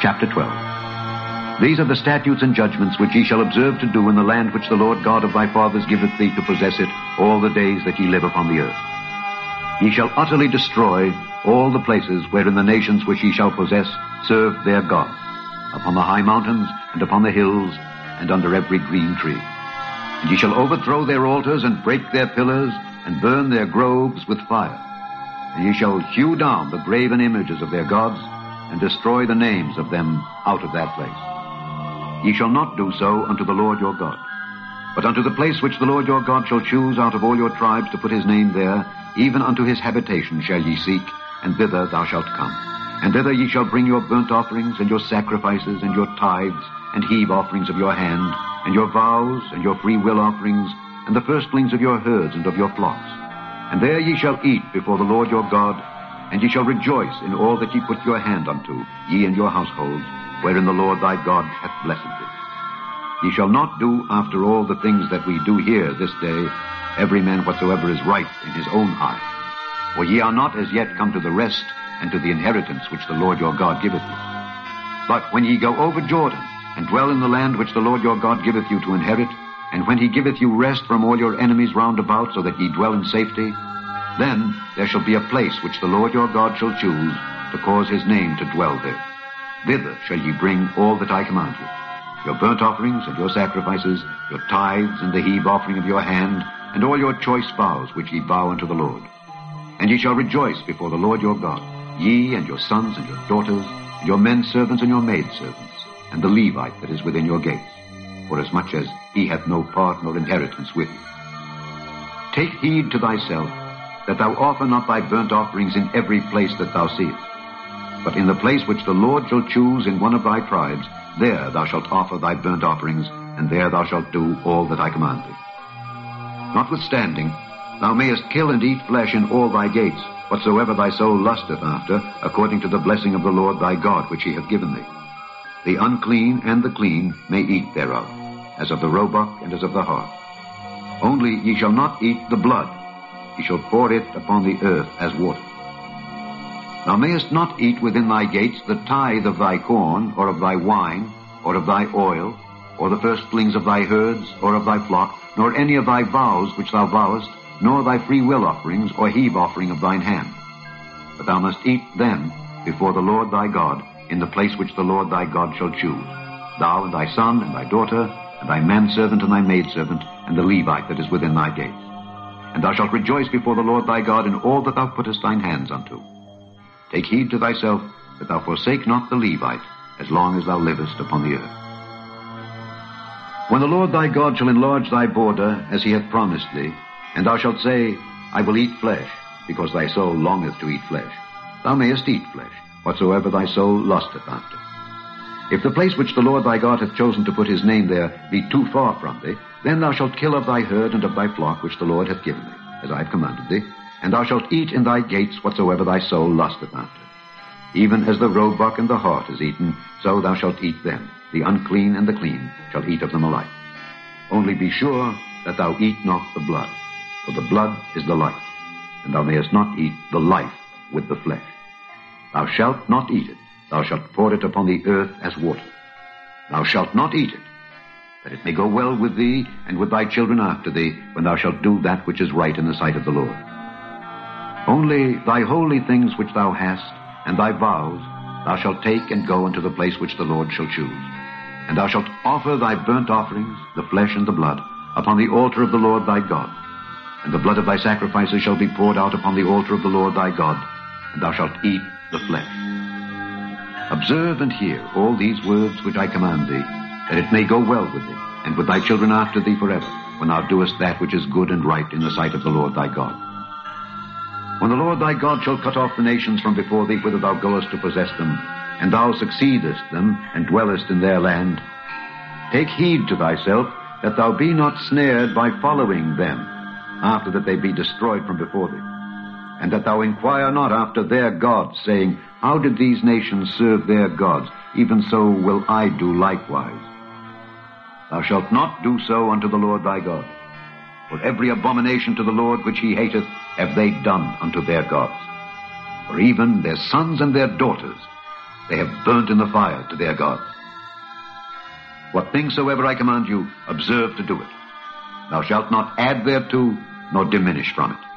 Chapter 12. These are the statutes and judgments which ye shall observe to do in the land which the Lord God of thy fathers giveth thee to possess it all the days that ye live upon the earth. Ye shall utterly destroy all the places wherein the nations which ye shall possess serve their gods, upon the high mountains and upon the hills and under every green tree. And ye shall overthrow their altars and break their pillars and burn their groves with fire. And ye shall hew down the graven images of their gods and destroy the names of them out of that place. Ye shall not do so unto the Lord your God. But unto the place which the Lord your God shall choose out of all your tribes to put his name there, even unto his habitation shall ye seek, and thither thou shalt come. And thither ye shall bring your burnt offerings, and your sacrifices, and your tithes, and heave offerings of your hand, and your vows, and your free will offerings, and the firstlings of your herds and of your flocks. And there ye shall eat before the Lord your God, and ye shall rejoice in all that ye put your hand unto, ye and your households, wherein the Lord thy God hath blessed thee. Ye shall not do after all the things that we do here this day, every man whatsoever is right in his own eye. For ye are not as yet come to the rest and to the inheritance which the Lord your God giveth you. But when ye go over Jordan, and dwell in the land which the Lord your God giveth you to inherit, and when he giveth you rest from all your enemies round about, so that ye dwell in safety, then there shall be a place which the Lord your God shall choose to cause his name to dwell there. Thither shall ye bring all that I command you. Your burnt offerings and your sacrifices, your tithes and the heave offering of your hand, and all your choice vows which ye vow unto the Lord. And ye shall rejoice before the Lord your God, ye and your sons and your daughters, and your men servants and your maid servants, and the Levite that is within your gates, forasmuch as much as he hath no part nor inheritance with you. Take heed to thyself that thou offer not thy burnt offerings in every place that thou seest. But in the place which the Lord shall choose in one of thy tribes, there thou shalt offer thy burnt offerings, and there thou shalt do all that I command thee. Notwithstanding, thou mayest kill and eat flesh in all thy gates, whatsoever thy soul lusteth after, according to the blessing of the Lord thy God which he hath given thee. The unclean and the clean may eat thereof, as of the roebuck and as of the hart. Only ye shall not eat the blood, ye shall pour it upon the earth as water. Thou mayest not eat within thy gates the tithe of thy corn, or of thy wine, or of thy oil, or the firstlings of thy herds, or of thy flock, nor any of thy vows which thou vowest, nor thy free will offerings, or heave offering of thine hand. But thou must eat them before the Lord thy God, in the place which the Lord thy God shall choose, thou and thy son and thy daughter, and thy manservant and thy maidservant, and the Levite that is within thy gates. And thou shalt rejoice before the Lord thy God in all that thou puttest thine hands unto. Take heed to thyself that thou forsake not the Levite, as long as thou livest upon the earth. When the Lord thy God shall enlarge thy border, as he hath promised thee, and thou shalt say, I will eat flesh, because thy soul longeth to eat flesh, thou mayest eat flesh, whatsoever thy soul lusteth after. If the place which the Lord thy God hath chosen to put his name there be too far from thee, then thou shalt kill of thy herd and of thy flock which the Lord hath given thee, as I have commanded thee, and thou shalt eat in thy gates whatsoever thy soul lusteth after. Even as the roebuck and the hart is eaten, so thou shalt eat them. The unclean and the clean shall eat of them alike. Only be sure that thou eat not the blood, for the blood is the life, and thou mayest not eat the life with the flesh. Thou shalt not eat it, thou shalt pour it upon the earth as water. Thou shalt not eat it, that it may go well with thee and with thy children after thee, when thou shalt do that which is right in the sight of the Lord. Only thy holy things which thou hast, and thy vows, thou shalt take and go into the place which the Lord shall choose. And thou shalt offer thy burnt offerings, the flesh and the blood, upon the altar of the Lord thy God. And the blood of thy sacrifices shall be poured out upon the altar of the Lord thy God, and thou shalt eat the flesh. Observe and hear all these words which I command thee, that it may go well with thee, and with thy children after thee forever, when thou doest that which is good and right in the sight of the Lord thy God. When the Lord thy God shall cut off the nations from before thee whither thou goest to possess them, and thou succeedest them, and dwellest in their land, take heed to thyself that thou be not snared by following them, after that they be destroyed from before thee, and that thou inquire not after their gods, saying, How did these nations serve their gods? Even so will I do likewise. Thou shalt not do so unto the Lord thy God. For every abomination to the Lord which he hateth have they done unto their gods. For even their sons and their daughters they have burnt in the fire to their gods. What things soever I command you, observe to do it. Thou shalt not add thereto, nor diminish from it.